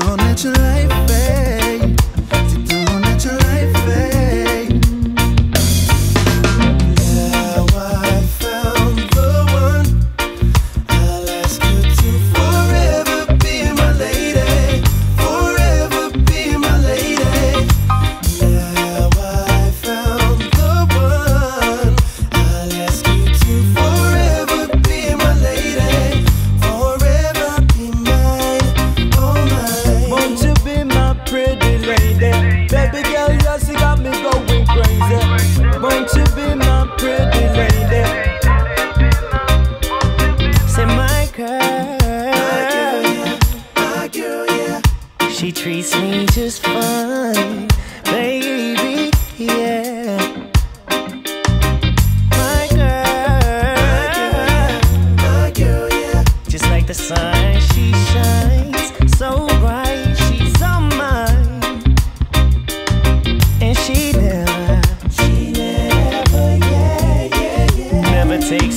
Let at your life, babe. She treats me just fine, baby, yeah. My girl, my girl, my girl yeah. Just like the sun, she shines so bright. She's all mine, and she never, she never, yeah, yeah, yeah. Never takes.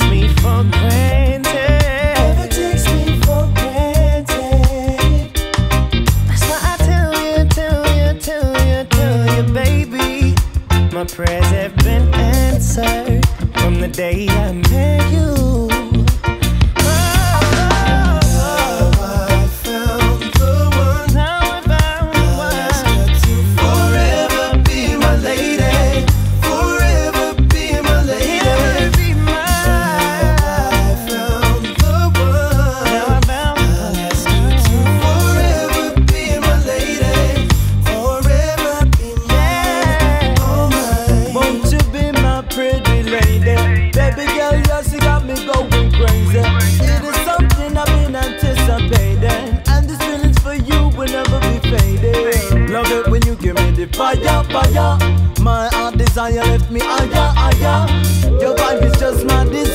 today. fire. My heart desire left me higher, higher. Your vibe is just my desire.